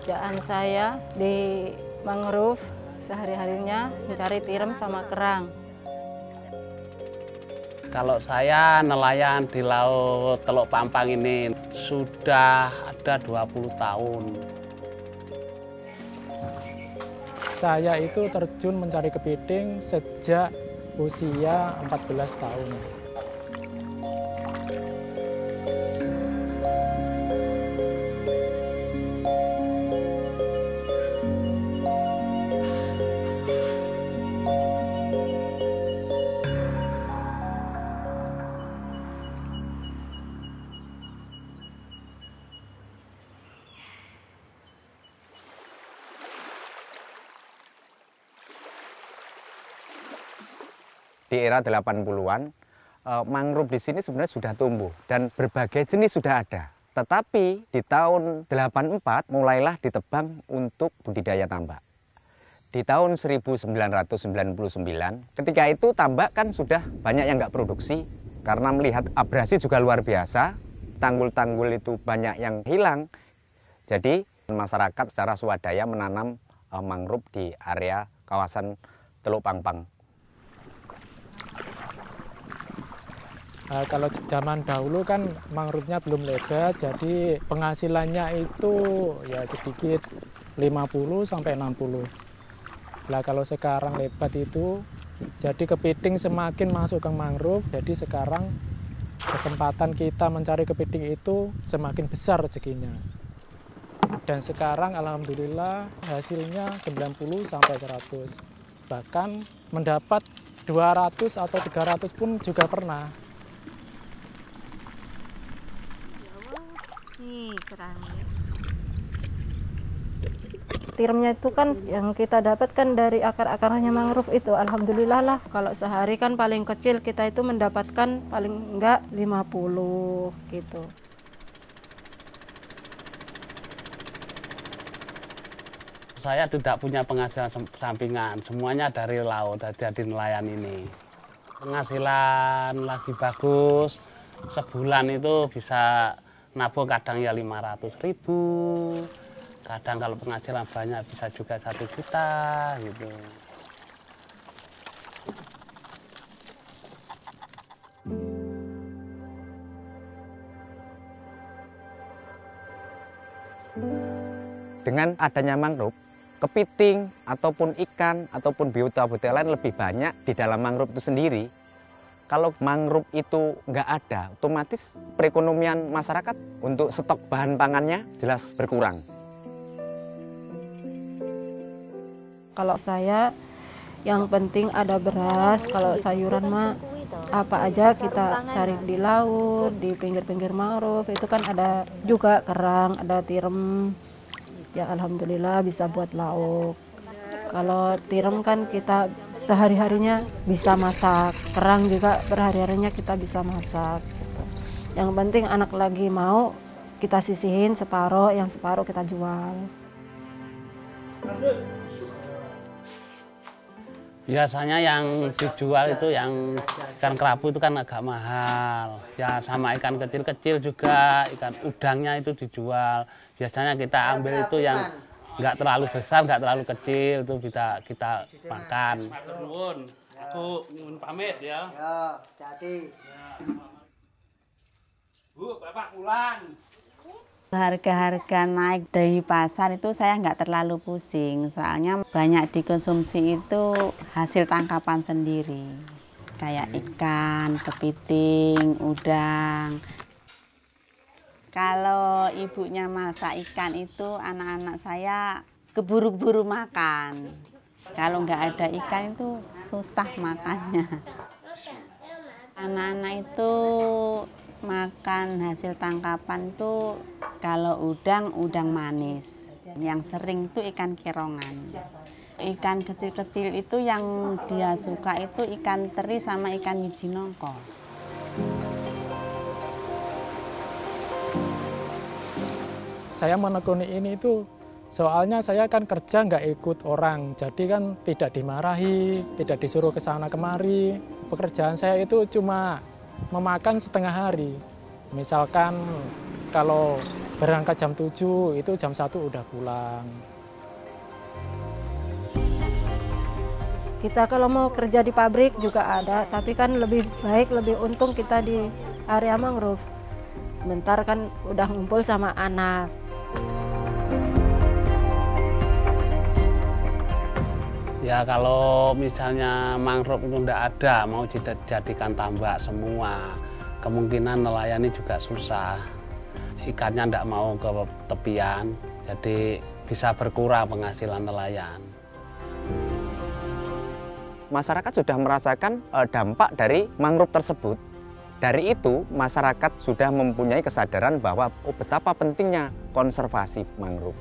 Kerjaan saya di mangrove sehari-harinya mencari tiram sama kerang. Kalau saya nelayan di Laut Teluk Pampang ini sudah ada 20 tahun. Saya itu terjun mencari kepiting sejak usia 14 tahun. Di era 80-an eh, mangrove di sini sebenarnya sudah tumbuh dan berbagai jenis sudah ada. Tetapi di tahun 84 mulailah ditebang untuk budidaya tambak. Di tahun 1999, ketika itu tambak kan sudah banyak yang nggak produksi karena melihat abrasi juga luar biasa, tanggul-tanggul itu banyak yang hilang. Jadi masyarakat secara swadaya menanam eh, mangrove di area kawasan Teluk Pangpang. Nah, kalau zaman dahulu kan mangrove-nya belum lebat, jadi penghasilannya itu ya sedikit 50 sampai 60. Nah, kalau sekarang lebat itu jadi kepiting semakin masuk ke mangrove, jadi sekarang kesempatan kita mencari kepiting itu semakin besar rezekinya. Dan sekarang alhamdulillah hasilnya 90 sampai 100. Bahkan mendapat 200 atau 300 pun juga pernah. Nih kerangnya. Tiramnya itu kan yang kita dapatkan dari akar-akarnya mangrove itu alhamdulillah lah kalau sehari kan paling kecil kita itu mendapatkan paling enggak 50 gitu. Saya tidak punya penghasilan sampingan, semuanya dari laut, dari nelayan ini. Penghasilan lagi bagus, sebulan itu bisa nabung kadang ya 500 ribu, kadang kalau penghasilan banyak bisa juga satu juta gitu. Dengan adanya mangrove, kepiting ataupun ikan ataupun biota-biota lain lebih banyak di dalam mangrove itu sendiri. Kalau mangrove itu nggak ada, otomatis perekonomian masyarakat untuk stok bahan pangannya jelas berkurang. Kalau saya yang penting ada beras, kalau sayuran mah apa aja kita cari di laut, di pinggir-pinggir mangrove itu kan ada juga kerang, ada tiram. Ya alhamdulillah bisa buat lauk. Kalau tiram kan kita sehari-harinya bisa masak, kerang juga berhari-harinya kita bisa masak. gitu. Yang penting anak lagi mau kita sisihin separuh, yang separuh kita jual. Biasanya yang dijual itu yang ikan kerapu itu kan agak mahal. Ya sama ikan kecil-kecil juga, ikan udangnya itu dijual. Biasanya kita ambil itu yang nggak terlalu besar, nggak terlalu kecil itu bisa kita makan. Aku pamit ya. Ya, jadi. Bu, Bapak pulang. Harga-harga naik dari pasar itu saya nggak terlalu pusing, soalnya banyak dikonsumsi itu hasil tangkapan sendiri. Kayak ikan, kepiting, udang. Kalau ibunya masak ikan itu anak-anak saya keburu-buru makan. Kalau nggak ada ikan itu susah makannya. Anak-anak itu makan hasil tangkapan itu kalau udang, udang manis. Yang sering itu ikan kerongan. Ikan kecil-kecil itu yang dia suka itu ikan teri sama ikan nongko. Saya menekuni ini itu soalnya saya kan kerja nggak ikut orang, jadi kan tidak dimarahi, tidak disuruh ke sana kemari. Pekerjaan saya itu cuma memakan setengah hari. Misalkan kalau berangkat jam 7 itu jam 1 udah pulang. Kita kalau mau kerja di pabrik juga ada, tapi kan lebih baik, lebih untung kita di area mangrove. Bentar kan udah ngumpul sama anak. Ya kalau misalnya mangrove itu tidak ada, mau dijadikan tambak semua, kemungkinan nelayan ini juga susah. Ikannya tidak mau ke tepian, jadi bisa berkurang penghasilan nelayan masyarakat sudah merasakan uh, dampak dari mangrove tersebut. Dari itu, masyarakat sudah mempunyai kesadaran bahwa oh, betapa pentingnya konservasi mangrove.